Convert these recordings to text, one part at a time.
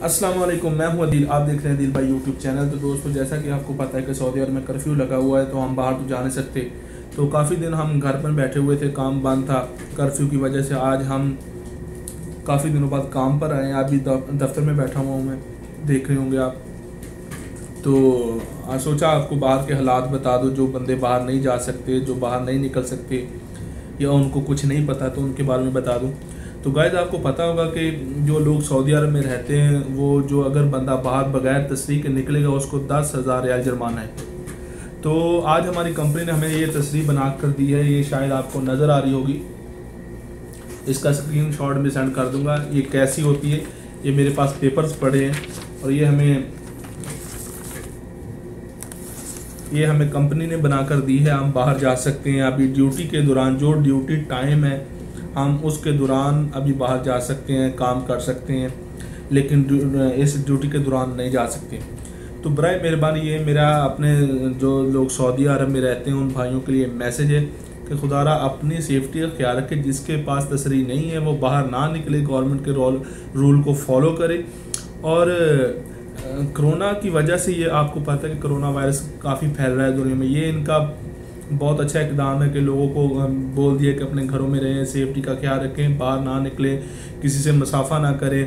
السلام علیکم، میں ہوں عدیل، آپ دیکھ رہے ہیں عدیل بھائی یوٹیوب چینل۔ تو دوستو، جیسا کہ آپ کو پتہ ہے کہ سعودی عرب میں کرفیو لگا ہوا ہے، تو ہم باہر تو جا نہیں سکتے۔ تو کافی دن ہم گھر پر بیٹھے ہوئے تھے، کام بند تھا۔ کرفیو کی وجہ سے آج ہم کافی دنوں بعد کام پر آئے ہیں۔ ابھی دفتر میں بیٹھا ہوا ہوں میں، دیکھ رہے ہوں گے آپ۔ تو سوچا آپ کو باہر کے حالات بتا دو جو بندے باہر نہیں جا سکتے، جو باہر نہیں نکل سکتے، یا ان کو کچھ نہیں پتہ تو ان کے بارے میں بتا دوں۔ تو گائز آپ کو پتہ ہوگا کہ جو لوگ سعودی عرب میں رہتے ہیں، وہ جو اگر بندہ باہر بغیر تصریح کے نکلے گا، اس کو دس ہزار ریال جرمانہ ہے۔ تو آج ہماری کمپنی نے ہمیں یہ تصریح بنا کر دی ہے، یہ شاید آپ کو نظر آ رہی ہوگی۔ اس کا سکرین شاٹ میں سینڈ کر دوں گا۔ یہ کیسی ہوتی ہے؟ یہ میرے پاس پیپرز پڑے ہیں اور یہ ہمیں یہ ہمیں کمپنی نے بنا کر دی ہے۔ ہم باہر جا سکتے ہیں۔ ابھی ڈیوٹی کے دوران جو ڈیوٹی ٹائم ہے ہم اس کے دوران ابھی باہر جا سکتے ہیں، کام کر سکتے ہیں، لیکن اس ڈیوٹی کے دوران نہیں جا سکتے۔ تو برائے مہربانی یہ میرا اپنے جو لوگ سعودی عرب میں رہتے ہیں، ان بھائیوں کے لیے میسیج ہے کہ خدا را اپنی سیفٹی کا خیال رکھے۔ جس کے پاس تصریح نہیں ہے، وہ باہر نہ نکلے گورنمنٹ کے رول رول کو فالو کرے۔ اور کرونا کی وجہ سے یہ آپ کو پتہ ہے کہ کرونا وائرس کافی پھیل رہا ہے دنیا میں۔ یہ ان کا بہت اچھا اقدام ہے کہ لوگوں کو بول دیا کہ اپنے گھروں میں رہیں سیفٹی کا خیال رکھیں، باہر نہ نکلیں، کسی سے مسافہ نہ کریں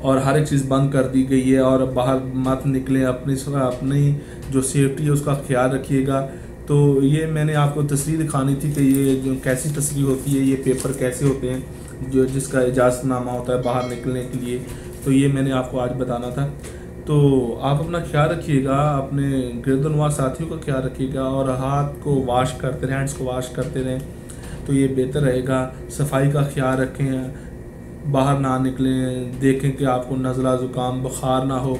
اور ہر ایک چیز بند کر دی گئی ہے اور باہر مت نکلیں، اپنی اپنی جو سیفٹی ہے اس کا خیال رکھیے گا۔ تو یہ میں نے آپ کو تصویر دکھانی تھی کہ یہ جو کیسی تصویر ہوتی ہے، یہ پیپر کیسے ہوتے ہیں، جو جس کا اجازت نامہ ہوتا ہے باہر نکلنے کے لیے۔ تو یہ میں نے آپ کو آج بتانا تھا۔ تو آپ اپنا خیال رکھیے گا، اپنے گرد نواز ساتھیوں کا خیال رکھیے گا اور ہاتھ کو واش کرتے رہیں ہینڈس کو واش کرتے رہیں تو یہ بہتر رہے گا۔ صفائی کا خیال رکھیں، باہر نہ نکلیں، دیکھیں کہ آپ کو نزلہ زکام، بخار نہ ہو،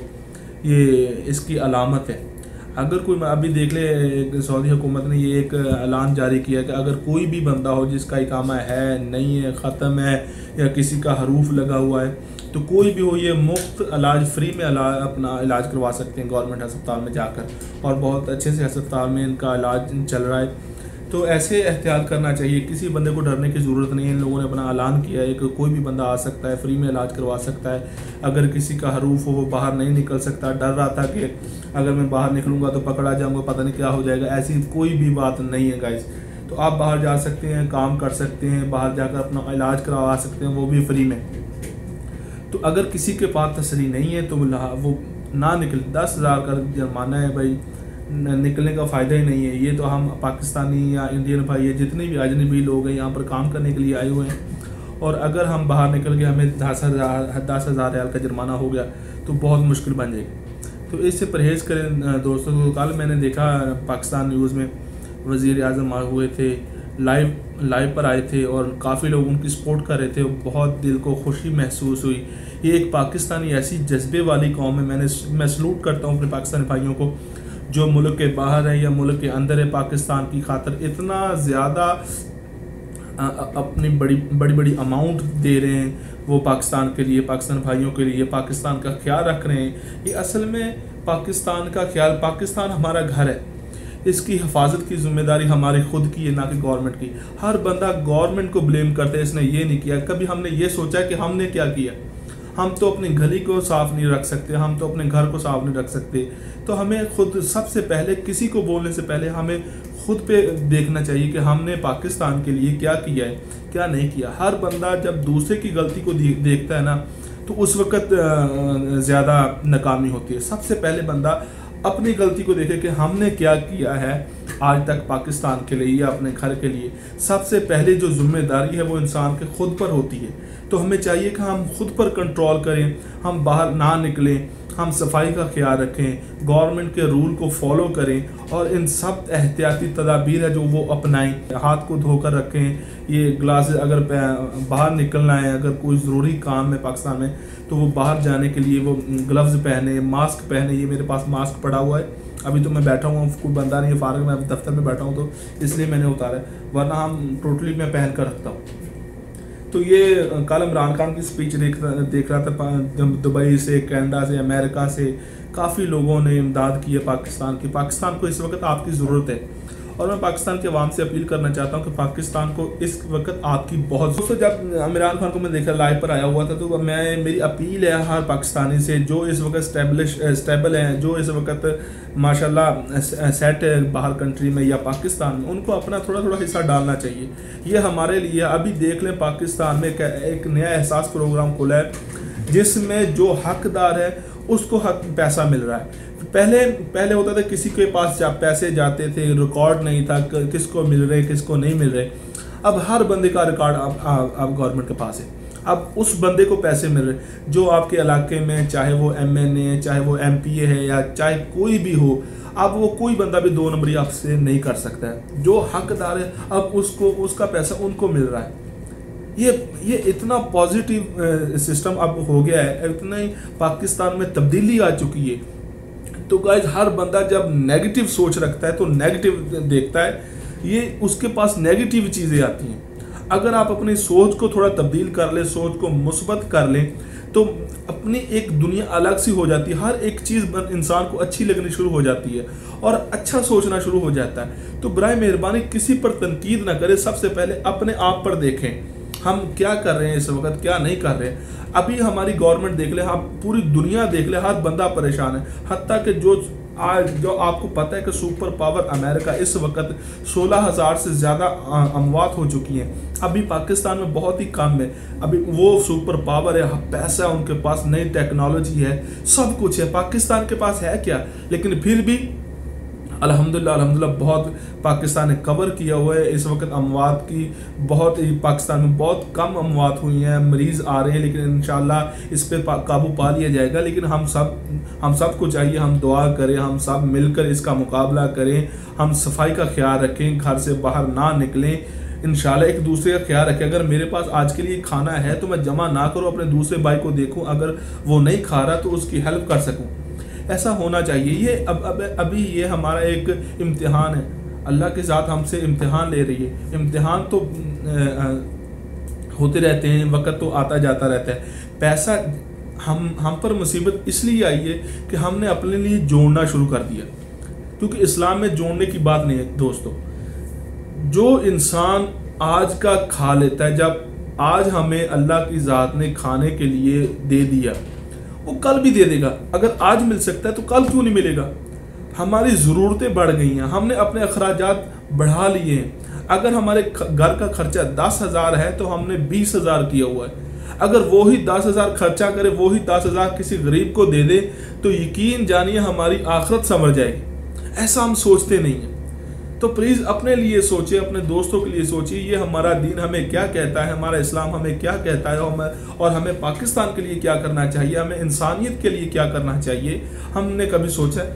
یہ اس کی علامت ہے۔ اگر کوئی ابھی دیکھ لے سعودی حکومت نے یہ ایک اعلان جاری کیا کہ اگر کوئی بھی بندہ ہو جس کا اقامہ ہے، نہیں ہے، ختم ہے یا کسی کا حروف لگا ہوا ہے، تو کوئی بھی ہو، یہ مفت علاج فری میں علاج اپنا علاج کروا سکتے ہیں گورنمنٹ ہسپتال میں جا کر اور بہت اچھے سے ہسپتال میں ان کا علاج چل رہا ہے۔ تو ایسے احتیاط کرنا چاہیے، کسی بندے کو ڈرنے کی ضرورت نہیں ہے، ان لوگوں نے اپنا اعلان کیا ہے کہ کوئی بھی بندہ آ سکتا ہے، فری میں علاج کروا سکتا ہے۔ اگر کسی کا حروف ہو، وہ باہر نہیں نکل سکتا، ڈر رہا تھا کہ اگر میں باہر نکلوں گا تو پکڑا جاؤں گا، پتہ نہیں کیا ہو جائے گا۔ ایسی کوئی بھی بات نہیں ہے گائز تو آپ باہر جا سکتے ہیں، کام کر سکتے ہیں، باہر جا کر اپنا علاج کروا سکتے ہیں، وہ بھی فری میں۔ تو اگر کسی کے پاس تصریح نہیں ہے، تو وہ نہ نکل دس ہزار کا جرمانہ ہے بھائی۔ نکلنے کا فائدہ ہی نہیں ہے۔ یہ تو ہم پاکستانی یا انڈین بھائی جتنے بھی اجنبی لوگ ہیں یہاں پر کام کرنے کے لیے آئے ہوئے ہیں۔ اور اگر ہم باہر نکل کے ہمیں دس ہزار دس ہزار ریال کا جرمانہ ہو گیا تو بہت مشکل بن جائے گی۔ تو اس سے پرہیز کریں دوستوں کو۔ کل میں نے دیکھا پاکستان نیوز میں وزیر اعظم آئے ہوئے تھے، لائیو لائیو پر آئے تھے اور کافی لوگ ان کی سپورٹ کر رہے تھے بہت دل کو خوشی محسوس ہوئی۔ یہ ایک پاکستانی ایسی جذبے والی قوم ہے۔ میں نے، میں سلوٹ کرتا ہوں اپنے پاکستانی بھائیوں کو۔ جو ملک کے باہر ہے یا ملک کے اندر ہے پاکستان کی خاطر اتنا زیادہ اپنی بڑی بڑی بڑی اماؤنٹ دے رہے ہیں وہ پاکستان کے لیے، پاکستان بھائیوں کے لیے، پاکستان کا خیال رکھ رہے ہیں۔ یہ اصل میں پاکستان کا خیال، پاکستان ہمارا گھر ہے۔ اس کی حفاظت کی ذمہ داری ہماری خود کی ہے، نہ کہ گورنمنٹ کی۔ ہر بندہ گورنمنٹ کو بلیم کرتا ہے، اس نے یہ نہیں کیا۔ کبھی ہم نے یہ سوچا کہ ہم نے کیا کیا۔ ہم تو اپنی گلی کو صاف نہیں رکھ سکتے، ہم تو اپنے گھر کو صاف نہیں رکھ سکتے۔ تو ہمیں خود سب سے پہلے، کسی کو بولنے سے پہلے ہمیں خود پہ دیکھنا چاہیے کہ ہم نے پاکستان کے لیے کیا کیا ہے، کیا نہیں کیا۔ ہر بندہ جب دوسرے کی غلطی کو دیکھتا ہے نا، تو اس وقت زیادہ ناکامی ہوتی ہے۔ سب سے پہلے بندہ اپنی غلطی کو دیکھے کہ ہم نے کیا کیا ہے آج تک پاکستان کے لیے یا اپنے گھر کے لیے۔ سب سے پہلے جو ذمہ داری ہے وہ انسان کے خود پر ہوتی ہے۔ تو ہمیں چاہیے کہ ہم خود پر کنٹرول کریں، ہم باہر نہ نکلیں، ہم صفائی کا خیال رکھیں گورنمنٹ کے رول کو فالو کریں اور ان سب احتیاطی تدابیر ہے جو وہ اپنائیں۔ ہاتھ کو دھو کر رکھیں۔ یہ گلاس اگر باہر نکلنا ہے، اگر کوئی ضروری کام ہے پاکستان میں، تو وہ باہر جانے کے لیے وہ گلوز پہنے ماسک پہنے۔ یہ میرے پاس ماسک پڑا ہوا ہے۔ ابھی تو میں بیٹھا ہوں، کوئی بندہ نہیں ہے، فارغ میں دفتر میں بیٹھا ہوں تو اس لیے میں نے اتارا ہے۔ ورنہ ہم ٹوٹلی میں پہن کر رکھتا ہوں۔ تو یہ کل عمران خان کی سپیچ دیکھ رہا تھا دبئی سے، کینیڈا سے، امریکہ سے، کافی لوگوں نے امداد کی ہے پاکستان کی۔ پاکستان کو اس وقت آپ کی ضرورت ہے۔ اور میں پاکستان کے عوام سے اپیل کرنا چاہتا ہوں کہ پاکستان کو اس وقت آپ کی بہت دوستو جب عمران خان کو میں دیکھا لائف پر آیا ہوا تھا تو میں میری اپیل ہے ہر پاکستانی سے جو اس وقت اسٹیبلش اسٹیبل ہیں، جو اس وقت ماشاءاللہ سیٹ ہے باہر کنٹری میں یا پاکستان میں، ان کو اپنا تھوڑا تھوڑا حصہ ڈالنا چاہیے۔ یہ ہمارے لیے ابھی دیکھ لیں پاکستان میں ایک نیا احساس پروگرام کھلا ہے، جس میں جو حقدار ہے اس کو حق پیسہ مل رہا ہے۔ پہلے پہلے ہوتا تھا کسی کے پاس پیسے جاتے تھے ریکارڈ نہیں تھا کس کو مل رہے، کس کو نہیں مل رہے۔ اب ہر بندے کا ریکارڈ اب گورنمنٹ کے پاس ہے۔ اب اس بندے کو پیسے مل رہے جو آپ کے علاقے میں، چاہے وہ ایم این اے چاہے وہ ایم پی اے ہے یا چاہے کوئی بھی ہو، اب وہ کوئی بندہ بھی دو نمبری آپ سے نہیں کر سکتا ہے۔ جو حقدار ہے، اب اس کو، اس کا پیسہ ان کو مل رہا ہے۔ یہ یہ اتنا پازیٹیو سسٹم اب ہو گیا ہے، اتنا ہی پاکستان میں تبدیلی آ چکی ہے۔ تو گائز ہر بندہ جب نیگیٹو سوچ رکھتا ہے تو نیگیٹو دیکھتا ہے۔ یہ اس کے پاس نیگیٹو چیزیں آتی ہیں۔ اگر آپ اپنی سوچ کو تھوڑا تبدیل کر لیں، سوچ کو مثبت کر لیں، تو اپنی ایک دنیا الگ سی ہو جاتی ہے۔ ہر ایک چیز انسان کو اچھی لگنی شروع ہو جاتی ہے اور اچھا سوچنا شروع ہو جاتا ہے۔ تو برائے مہربانی کسی پر تنقید نہ کرے، سب سے پہلے اپنے آپ پر دیکھیں۔ ہم کیا کر رہے ہیں اس وقت، کیا نہیں کر رہے؟ ابھی ہماری گورنمنٹ دیکھ لے، ہم پوری دنیا دیکھ لے، ہر بندہ پریشان ہے۔ حتیٰ کہ جو آج جو آپ کو پتہ ہے کہ سپر پاور امریکہ اس وقت سولہ ہزار سے زیادہ اموات ہو چکی ہیں۔ ابھی پاکستان میں بہت ہی کم ہے۔ ابھی وہ سپر پاور ہے، پیسہ ان کے پاس، نئی ٹیکنالوجی ہے، سب کچھ ہے۔ پاکستان کے پاس ہے کیا؟ لیکن پھر بھی الحمدللہ الحمدللہ، بہت پاکستان نے کور کیا ہوا ہے۔ اس وقت اموات کی بہت پاکستان میں بہت کم اموات ہوئی ہیں، مریض آ رہے ہیں، لیکن انشاءاللہ اس پہ قابو پا لیا جائے گا۔ لیکن ہم سب ہم سب کو چاہیے ہم دعا کریں، ہم سب مل کر اس کا مقابلہ کریں۔ ہم صفائی کا خیال رکھیں، گھر سے باہر نہ نکلیں۔ انشاءاللہ ایک دوسرے کا خیال رکھیں۔ اگر میرے پاس آج کے لیے کھانا ہے تو میں جمع نہ کروں، اپنے دوسرے بھائی کو دیکھوں۔ اگر وہ نہیں کھا رہا تو اس کی ہیلپ کر سکوں۔ ایسا ہونا چاہیے۔ یہ اب اب ابھی یہ ہمارا ایک امتحان ہے۔ اللہ کے ذات ہم سے امتحان لے رہی ہے۔ امتحان تو ہوتے رہتے ہیں، وقت تو آتا جاتا رہتا ہے۔ پیسہ ہم ہم پر مصیبت اس لیے آئی ہے کہ ہم نے اپنے لیے جوڑنا شروع کر دیا۔ کیونکہ اسلام میں جوڑنے کی بات نہیں ہے، دوستو۔ جو انسان آج کا کھا لیتا ہے، جب آج ہمیں اللہ کی ذات نے کھانے کے لیے دے دیا وہ کل بھی دے دے گا۔ اگر آج مل سکتا ہے تو کل کیوں نہیں ملے گا؟ ہماری ضرورتیں بڑھ گئی ہیں۔ ہم نے اپنے اخراجات بڑھا لیے ہیں۔ اگر ہمارے گھر کا خرچہ دس ہزار ہے تو ہم نے بیس ہزار کیا ہوا ہے۔ اگر وہی دس ہزار خرچہ کرے، وہی دس ہزار کسی غریب کو دے دے، تو یقین جانیے ہماری آخرت سمر جائے گی۔ ایسا ہم سوچتے نہیں ہیں۔ تو پلیز اپنے لیے سوچیں، اپنے دوستوں کے لیے سوچیں، یہ ہمارا دین ہمیں کیا کہتا ہے، ہمارا اسلام ہمیں کیا کہتا ہے، اور ہمیں پاکستان کے لیے کیا کرنا چاہیے، ہمیں انسانیت کے لیے کیا کرنا چاہیے۔ ہم نے کبھی سوچا؟ ہے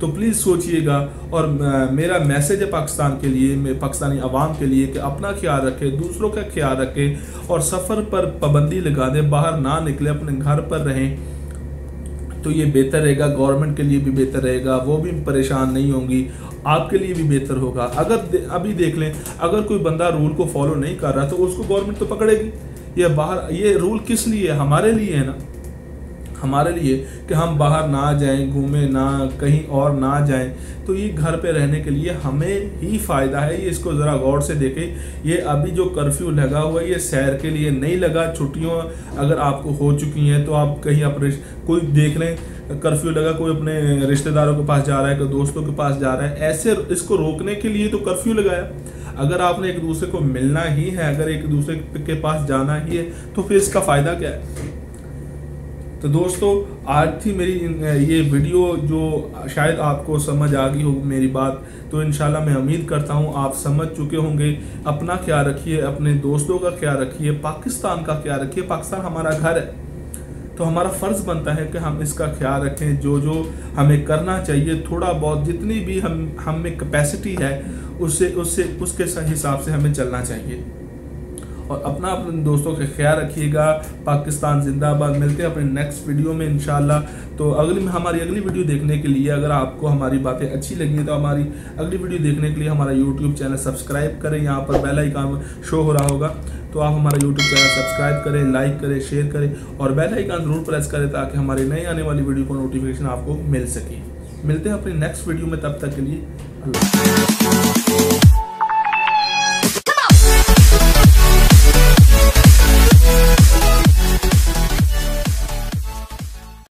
تو پلیز سوچئے گا، اور میرا میسیج ہے پاکستان کے لیے پاکستانی عوام کے لیے کہ اپنا خیال رکھے دوسروں کا خیال رکھے اور سفر پر پابندی لگا دیں، باہر نہ نکلے اپنے گھر پر رہیں۔ تو یہ بہتر رہے گا گورنمنٹ کے لیے بھی بہتر رہے گا، وہ بھی پریشان نہیں ہوں گی، آپ کے لیے بھی بہتر ہوگا۔ اگر ابھی دیکھ لیں، اگر کوئی بندہ رول کو فالو نہیں کر رہا تو اس کو گورنمنٹ تو پکڑے گی۔ یہ باہر یہ رول کس لیے ہے؟ ہمارے لیے ہے نا۔ ہمارے لیے کہ ہم باہر نہ جائیں، گھومیں نہ، کہیں اور نہ جائیں۔ تو یہ گھر پہ رہنے کے لیے ہمیں ہی فائدہ ہے۔ یہ اس کو ذرا غور سے دیکھیں۔ یہ ابھی جو کرفیو لگا ہوا ہے، یہ سیر کے لیے نہیں لگا۔ چھٹیوں اگر آپ کو ہو چکی ہیں تو آپ کہیں اپنے کوئی دیکھ لیں۔ کرفیو لگا، کوئی اپنے رشتہ داروں کے پاس جا رہا ہے، کوئی دوستوں کے پاس جا رہا ہے۔ ایسے اس کو روکنے کے لیے تو کرفیو لگایا۔ اگر آپ نے ایک دوسرے کو ملنا ہی ہے، اگر ایک دوسرے کے پاس جانا ہی ہے، تو پھر اس کا فائدہ کیا ہے؟ تو دوستو، آج تھی میری یہ ویڈیو جو شاید آپ کو سمجھ آ گئی ہو میری بات، تو انشاءاللہ میں امید کرتا ہوں آپ سمجھ چکے ہوں گے۔ اپنا خیال رکھیے، اپنے دوستوں کا خیال رکھیے، پاکستان کا خیال رکھیے۔ پاکستان ہمارا گھر ہے۔ تو ہمارا فرض بنتا ہے کہ ہم اس کا خیال رکھیں۔ جو جو ہمیں کرنا چاہیے، تھوڑا بہت جتنی بھی ہم ہم میں کیپیسٹی ہے، اس سے اس سے، اس کے حساب سے ہمیں چلنا چاہیے۔ اور اپنا اپنے دوستوں کے خیال رکھیے گا۔ پاکستان زندہ باد ملتے ہیں اپنے نیکسٹ ویڈیو میں انشاءاللہ۔ تو اگلی ہماری اگلی ویڈیو دیکھنے کے لیے اگر آپ کو ہماری باتیں اچھی لگی تو ہماری اگلی ویڈیو دیکھنے کے لیے ہمارا یوٹیوب چینل سبسکرائب کریں۔ یہاں پر بیل آئیکن شو ہو رہا ہوگا۔ تو آپ ہمارا یوٹیوب چینل سبسکرائب کریں لائک کریں شیئر کریں اور بیل آئیکن ضرور پریس کریں تاکہ ہماری نئی آنے والی ویڈیو کو نوٹیفیکیشن آپ کو مل سکے۔ ملتے ہیں اپنی نیکسٹ ویڈیو میں، تب تک کے لیے اللہ.